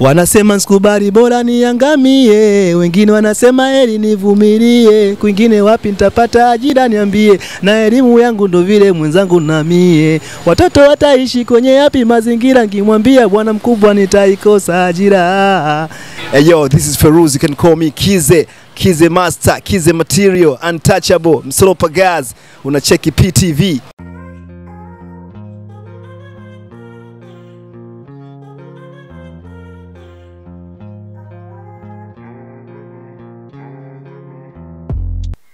Wanasema nsikubali bora niangamie, wengine wanasema heri nivumilie, kwingine wapi nitapata ajira niambie, na elimu yangu ndo vile mwenzangu namie. Watoto wataishi kwenye yapi mazingira, nkimwambia bwana mkubwa nitaikosa ajira. Hey yo, this is Feruz. You can call me Kize. Kize Master, Kize Material, Untouchable, Msolopa Gaz. Unacheki PTV.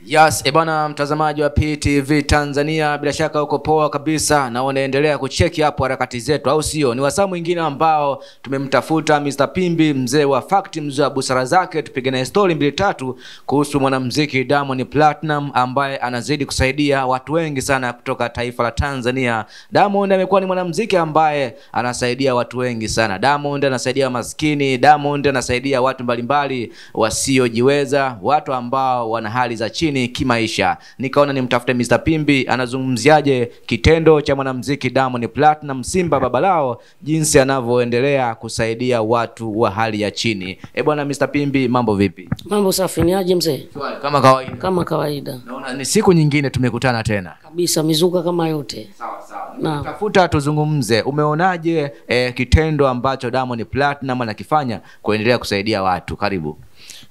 Yes, ebana mtazamaji wa PTV Tanzania, bila shaka uko poa kabisa na unaendelea kucheki hapo harakati zetu, au sio? Ni wasaa mwingine ambao tumemtafuta Mr. Pimbi, mzee wa fact, mzee wa busara zake, tupige naye story mbili tatu kuhusu mwanamuziki Diamond Platinum ambaye anazidi kusaidia watu wengi sana kutoka taifa la Tanzania. Diamond amekuwa ni mwanamuziki ambaye anasaidia watu wengi sana. Diamond anasaidia maskini, Diamond anasaidia watu mbalimbali wasiojiweza, watu ambao wana hali za chini kimaisha. Nikaona nimtafute Mr. Pimbi anazungumziaje kitendo cha mwanamuziki Diamond Platinum Simba Babalao, jinsi anavyoendelea kusaidia watu wa hali ya chini. Eh bwana Mr. Pimbi, mambo vipi? Mambo safi, ni aje mzee? Kama kawaida. Kama kawaida Naona ni siku nyingine tumekutana tena. kabisa, mizuka kama yote. Sawa sawa. Tafuta tuzungumze, umeonaje eh, kitendo ambacho Diamond Platinum anakifanya kuendelea kusaidia watu? Karibu.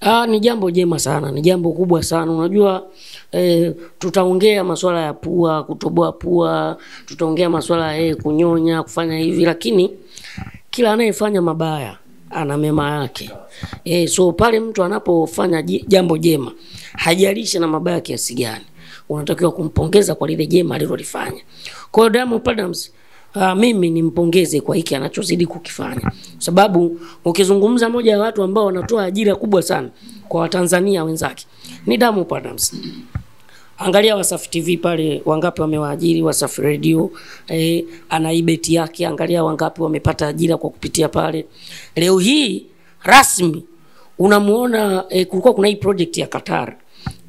Ah, ni jambo jema sana, ni jambo kubwa sana. Unajua eh, tutaongea masuala ya pua, kutoboa pua, tutaongea masuala ya eh, kunyonya, kufanya hivi, lakini kila anayefanya mabaya ana mema yake. Eh, so pale mtu anapofanya jambo jema, hajalishi na mabaya kiasi gani, unatakiwa kumpongeza kwa lile jema alilolifanya. Kwa hiyo Diamond Platnumz Uh, mimi nimpongeze kwa hiki anachozidi kukifanya, sababu ukizungumza moja ya watu ambao wanatoa ajira kubwa sana kwa Watanzania wenzake ni Diamond Platnumz. Angalia Wasafi TV pale, wangapi wamewaajiri Wasafi Radio eh, ana ibeti yake, angalia wangapi wamepata ajira kwa kupitia pale. Leo hii rasmi unamuona eh, kulikuwa kuna hii project ya Qatar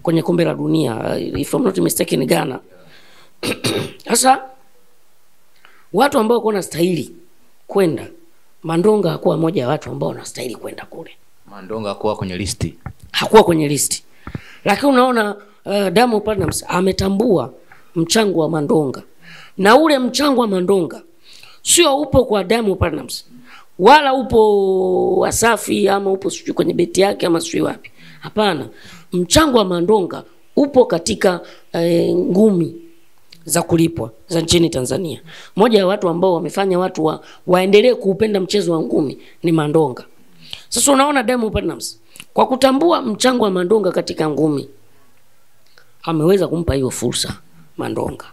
kwenye kombe la dunia eh, if I'm not mistaken Ghana. Sasa watu ambao walikuwa wanastahili kwenda, Mandonga hakuwa moja ya watu ambao wanastahili kwenda kule. Mandonga hakuwa kwenye listi. hakuwa kwenye listi, lakini unaona uh, Diamond Platnumz ametambua mchango wa Mandonga, na ule mchango wa Mandonga sio upo kwa Diamond Platnumz wala upo Wasafi ama upo sijui kwenye beti yake ama sijui wapi. Hapana, mchango wa Mandonga upo katika eh, ngumi za kulipwa za nchini Tanzania. Moja ya watu ambao wamefanya watu wa, waendelee kuupenda mchezo wa ngumi ni Mandonga. Sasa unaona Diamond Platnumz kwa kutambua mchango wa Mandonga katika ngumi ameweza kumpa hiyo fursa Mandonga.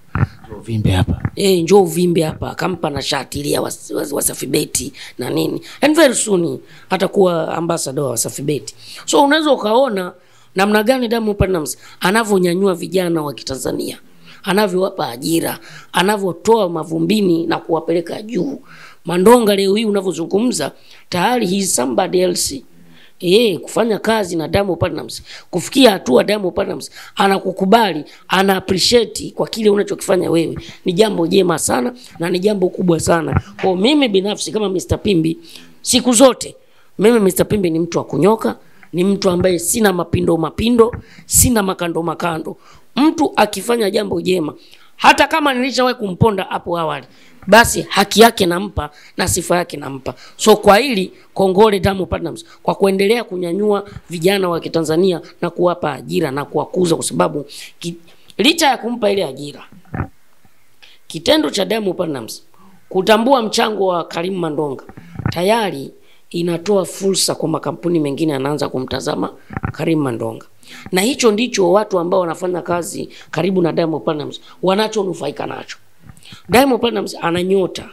Vimbe hapa. Eh, njoo uvimbe hapa, akampa na shati ile ya was- was- Wasafi Beti na nini. And very soon atakuwa ambassador wa Wasafi Beti. So unaweza ukaona namna gani Diamond Platnumz anavyonyanyua vijana wa Kitanzania, anavyowapa ajira, anavyotoa mavumbini na kuwapeleka juu. Mandonga leo hii unavyozungumza, tayari he is somebody else. Eh, kufanya kazi na Diamond Platnumz, kufikia hatua Diamond Platnumz anakukubali, ana appreciate kwa kile unachokifanya wewe, ni jambo jema sana na ni jambo kubwa sana. Kwa mimi binafsi kama Mr. Pimbi, siku zote mimi Mr. Pimbi ni mtu wa kunyoka, ni mtu ambaye sina mapindo mapindo, sina makando makando. Mtu akifanya jambo jema, hata kama nilishawahi kumponda hapo awali, basi haki yake nampa na sifa yake nampa. So kwa hili kongole Diamond Platnumz kwa kuendelea kunyanyua vijana wa Kitanzania na kuwapa ajira na kuwakuza, kwa sababu ki, licha ya kumpa ile ajira, kitendo cha Diamond Platnumz kutambua mchango wa Karim Mandonga tayari inatoa fursa kwa makampuni mengine yanaanza kumtazama Karim Mandonga, na hicho ndicho watu ambao wanafanya kazi karibu na Diamond Platnumz wanachonufaika nacho. Diamond Platnumz ana nyota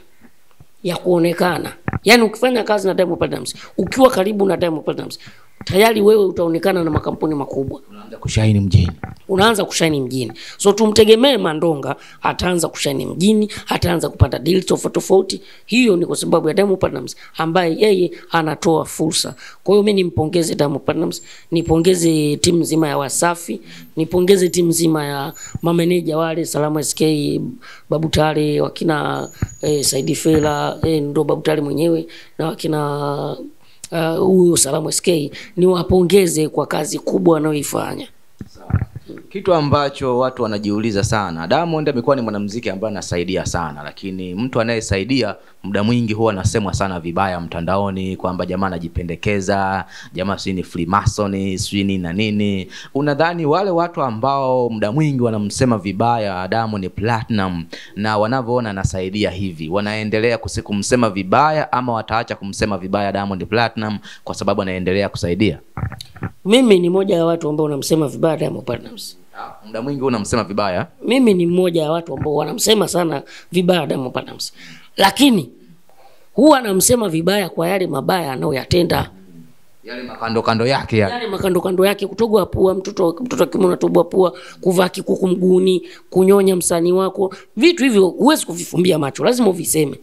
ya kuonekana, yaani ukifanya kazi na Diamond Platnumz, ukiwa karibu na Diamond Platnumz, tayari wewe utaonekana na makampuni makubwa Unaanza kushaini mjini. unaanza kushaini mjini. So tumtegemee Mandonga ataanza kushaini mjini, ataanza kupata deals tofauti tofauti. Hiyo ni kwa sababu ya Diamond Platnumz ambaye yeye anatoa fursa. Kwa hiyo mimi nimpongeze Diamond Platnumz, nipongeze timu nzima ya Wasafi, nipongeze timu nzima ya mameneja wale Salama SK, Babu Tale, wakina eh, Saidi Fela, eh, ndo Babu Tale mwenyewe na wakina uh, huyo Salamu SK niwapongeze kwa kazi kubwa wanayoifanya. kitu ambacho watu wanajiuliza sana diamond amekuwa ni mwanamuziki ambaye anasaidia sana lakini mtu anayesaidia muda mwingi huwa nasemwa sana vibaya mtandaoni kwamba jamaa anajipendekeza jamaa sijui ni freemason sijui ni na nini. Unadhani wale watu ambao muda mwingi wanamsema vibaya diamond platinum na wanavyoona anasaidia hivi? Wanaendelea kumsema vibaya ama wataacha kumsema vibaya diamond platinum kwa sababu anaendelea kusaidia? Mimi ni moja ya watu ambao wanamsema vibaya Diamond Platnumz. Ah, muda mwingi unamsema vibaya? Mimi ni mmoja ya watu ambao wanamsema sana vibaya Diamond Platnumz, lakini huwa anamsema vibaya kwa yale mabaya anayoyatenda, yale makando kando yake yale yale makando kando yake, kutogwa pua, mtoto mtoto kimo natobwa pua, kuvaa kikuku mguuni, kunyonya msanii wako, vitu hivyo huwezi kuvifumbia macho, lazima uviseme.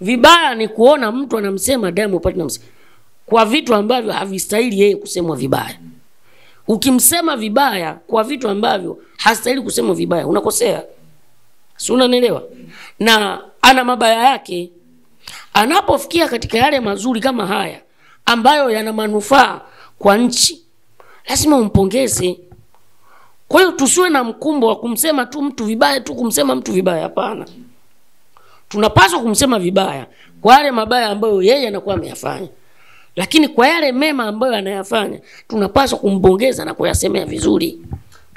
Vibaya ni kuona mtu anamsema Diamond Platnumz kwa vitu ambavyo havistahili yeye kusemwa vibaya. Ukimsema vibaya kwa vitu ambavyo hastahili kusemwa vibaya, unakosea. Si unanielewa? Na ana mabaya yake. Anapofikia katika yale mazuri kama haya ambayo yana manufaa kwa nchi, lazima umpongeze. Kwa hiyo tusiwe na mkumbo wa kumsema tu mtu vibaya tu kumsema mtu vibaya, hapana. Tunapaswa kumsema vibaya kwa yale mabaya ambayo yeye anakuwa ameyafanya, lakini kwa yale mema ambayo anayafanya tunapaswa kumpongeza na kuyasemea vizuri.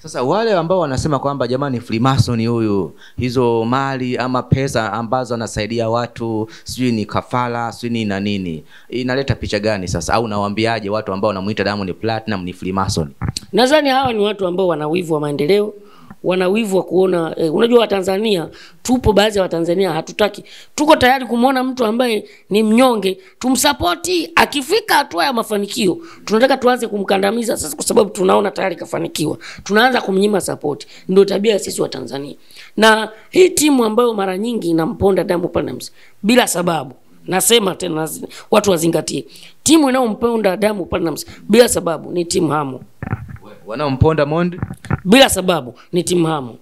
Sasa wale ambao wanasema kwamba jamani, Freemason huyu, hizo mali ama pesa ambazo anasaidia watu, sijui ni kafara, sijui ni na nini, inaleta picha gani sasa? Au nawaambiaje watu ambao wanamuita Diamond Platinum ni Freemason? Nadhani hawa ni watu ambao wana wivu wa maendeleo, wana wivu wa kuona eh, unajua Watanzania tupo baadhi ya Watanzania hatutaki, tuko tayari kumwona mtu ambaye ni mnyonge tumsapoti, akifika hatua ya mafanikio tunataka tuanze kumkandamiza. Sasa, kwa sababu tunaona tayari kafanikiwa, tunaanza kumnyima sapoti. Ndio tabia ya sisi wa Tanzania, na hii timu ambayo mara nyingi inamponda Diamond Platnumz bila sababu nasema tena watu wazingatie, timu inayomponda Diamond Platnumz bila sababu ni timu Hamo Wanaomponda Mondi, bila sababu ni timu Hamo.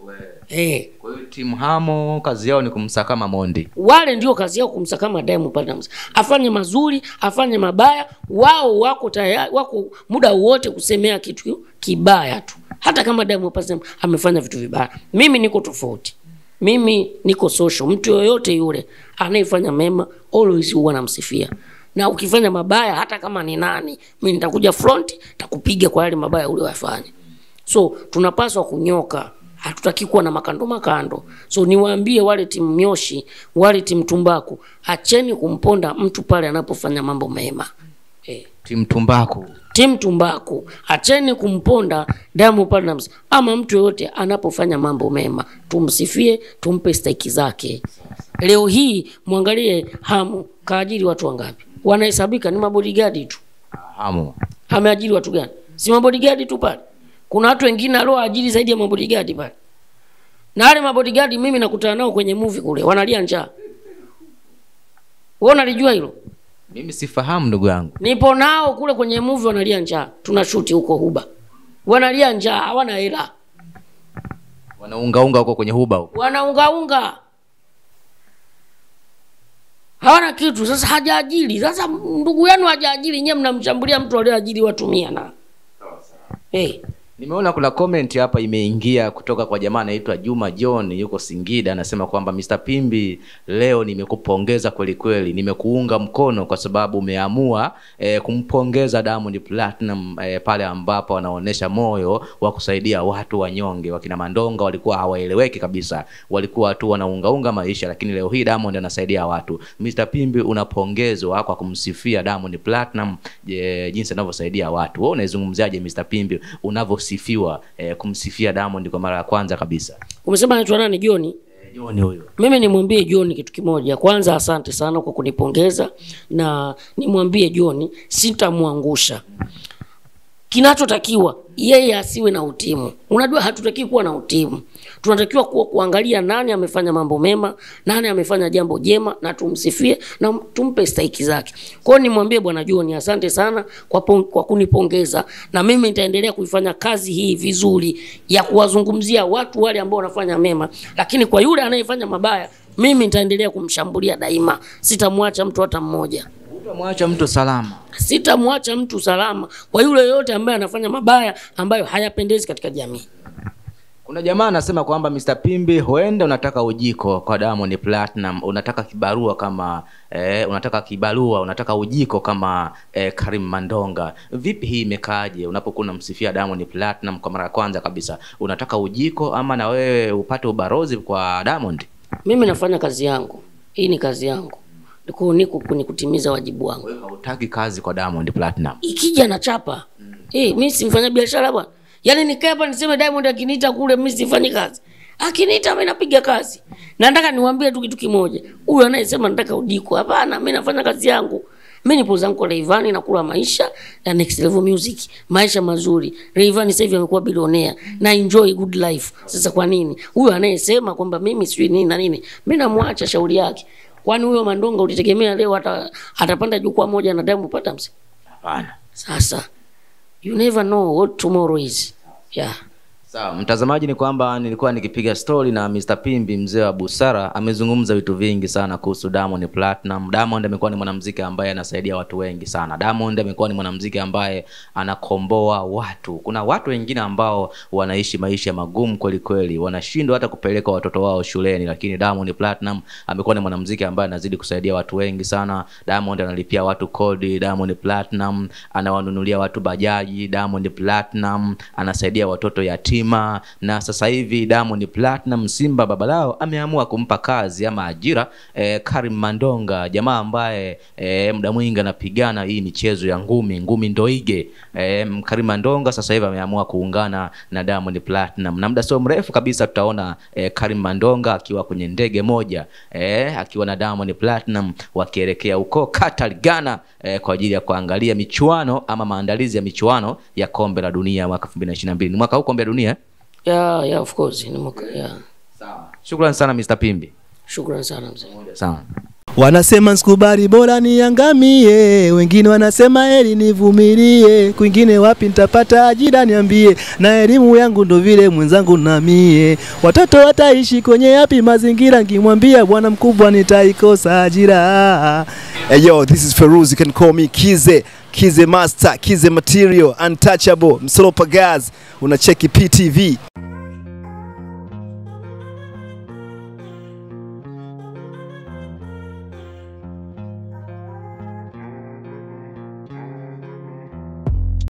Eh, kwa hiyo timu Hamo kazi yao ni kumsakama Mondi. wale ndio kazi yao kumsakama Diamond Platnumz, afanye mazuri afanye mabaya, wao wako tayari, wako muda wote kusemea kitu kibaya tu, hata kama Diamond Platnumz amefanya vitu vibaya. Mimi niko tofauti, mimi niko social. Mtu yoyote yule anayefanya mema always huwa namsifia, na ukifanya mabaya, hata kama ni nani, mimi nitakuja front, nitakupiga kwa yale mabaya uliyofanya. So tunapaswa kunyoka, hatutaki kuwa na makando makando. So niwaambie wale timu Myoshi, wale timu Tumbaku, acheni kumponda mtu pale anapofanya mambo mema. Eh. Timu Tumbaku. Timu Tumbaku, acheni kumponda Diamond Platnumz ama mtu yoyote anapofanya mambo mema, tumsifie, tumpe stahiki zake. Leo hii mwangalie Hamu kaajiri watu wangapi? Wanahesabika ni mabodigadi tu Hamo. ameajiri watu gani? Si mabodigadi tu pale. Kuna watu wengine alioajiri zaidi ya mabodigadi pale, na wale mabodigadi mimi nakutana nao kwenye movie kule, wanalia njaa. Wewe unalijua hilo? Mimi sifahamu ndugu yangu. Nipo nao kule kwenye movie, wanalia njaa. Tunashuti huko Huba, wanalia njaa, hawana hela, Wanaungaunga huko kwenye huba huko. wanaungaunga, hawana kitu. Sasa hajaajili Sasa ndugu yenu hajaajili nyewe mnamshambulia mtu aliyeajili watu mia na hey. Nimeona kuna comment hapa imeingia kutoka kwa jamaa anaitwa Juma John yuko Singida, anasema kwamba Mr. Pimbi, leo nimekupongeza kweli kweli, nimekuunga mkono kwa sababu umeamua e, kumpongeza Diamond Platinum e, pale ambapo anaonyesha moyo wa kusaidia watu wanyonge. Wakina Mandonga walikuwa hawaeleweki kabisa, walikuwa tu wanaungaunga maisha, lakini leo hii Diamond anasaidia watu. Mr. Pimbi, unapongezwa kwa kumsifia Diamond Platinum e, jinsi anavyosaidia watu. Wewe unaizungumziaje Mr. Pimbi unavyosifiwa eh, kumsifia Diamond kwa mara ya kwanza kabisa? Umesema anaitwa nani? Joni? Eh, John huyo. Mimi nimwambie John kitu kimoja. Kwanza asante sana kwa kunipongeza, na nimwambie John sitamwangusha. Kinachotakiwa yeye asiwe na utimu. Unajua, hatutakii kuwa na utimu, tunatakiwa kuwa kuangalia nani amefanya mambo mema, nani amefanya jambo jema, na tumsifie na tumpe stahiki zake. Kwa hiyo nimwambie bwana John asante sana kwa, kwa kunipongeza, na mimi nitaendelea kuifanya kazi hii vizuri ya kuwazungumzia watu wale ambao wanafanya mema, lakini kwa yule anayefanya mabaya, mimi nitaendelea kumshambulia daima, sitamwacha mtu hata mmoja. Mwacha mtu salama. sitamwacha mtu salama kwa yule yoyote ambaye anafanya mabaya ambayo hayapendezi katika jamii Kuna jamaa anasema kwamba Mr. Pimbi huenda unataka ujiko kwa Diamond Platinum, unataka kibarua kama eh, unataka kibarua, unataka ujiko kama eh, Karim Mandonga. Vipi hii imekaaje? Unapokuwa unamsifia Diamond Platinum kwa mara ya kwanza kabisa, unataka ujiko ama na wewe upate ubarozi kwa Diamond? mimi nafanya kazi yangu hii ni kazi yangu niko niko kwenye kutimiza wajibu wangu. Wewe hautaki kazi kwa Diamond Platinum. ikija na chapa. Eh mimi simfanya biashara bwana. Yaani nikae hapa niseme Diamond akiniita kule mimi sifanyi kazi. Akiniita mimi napiga kazi. Na nataka niwaambie tu kitu kimoja. Huyu anayesema nataka udiko hapana mimi nafanya kazi yangu. Mimi nipo zangu kwa Rayvanny nakula maisha ya next level music. Maisha mazuri. Rayvanny sasa hivi amekuwa bilionea na enjoy good life. Sasa kwa nini? Huyu anayesema kwamba mimi sijui nini na nini. Mimi namwacha shauri yake kwani huyo Mandonga ulitegemea leo ata, atapanda jukwaa moja na Diamond Platnumz? Hapana. sasa you never know what tomorrow is. Yeah Sawa, mtazamaji, ni kwamba nilikuwa nikipiga story na Mr. Pimbi, mzee wa busara. Amezungumza vitu vingi sana kuhusu Diamond Platinum. Diamond amekuwa ni mwanamuziki ambaye anasaidia watu wengi sana. Diamond amekuwa ni mwanamuziki ambaye anakomboa watu. Kuna watu wengine ambao wanaishi maisha magumu kweli kweli, wanashindwa hata kupeleka watoto wao shuleni, lakini Diamond Platinum amekuwa ni mwanamuziki ambaye anazidi kusaidia watu wengi sana. Diamond analipia watu kodi, Diamond Platinum anawanunulia watu bajaji, Diamond Platinum anasaidia watoto yatima, na sasa hivi Diamond Platinum Simba baba lao ameamua kumpa kazi ama ajira eh, Karim Mandonga, jamaa ambaye eh, muda mwingi anapigana hii michezo ya ngumi, ngumi ndoige. Eh, Karim Mandonga sasa hivi ameamua kuungana na Diamond Platinum, na muda sio mrefu kabisa tutaona eh, Karim Mandonga akiwa kwenye ndege moja eh, akiwa na Diamond Platinum wakielekea huko Qatar, Ghana eh, kwa ajili ya kuangalia michuano ama maandalizi ya michuano ya kombe la dunia mwaka 2022. Ni mwaka huu kombe la dunia? Yeah yeah of course ni mwaka yeah Shukrani sana Mr. Pimbi. shukrani sana mzee Sawa. Wanasema nsikubali bora niangamie, wengine wanasema heri nivumilie, kwingine wapi nitapata ajira niambie, na elimu yangu ndo vile mwenzangu namie, watoto wataishi kwenye yapi mazingira, nkimwambia bwana mkubwa nitaikosa ajira. Hey yo, this is Feruz. You can call me Kize, Kize Master, Kize Material, Untouchable, Msolopa Gaz. Unacheki PTV.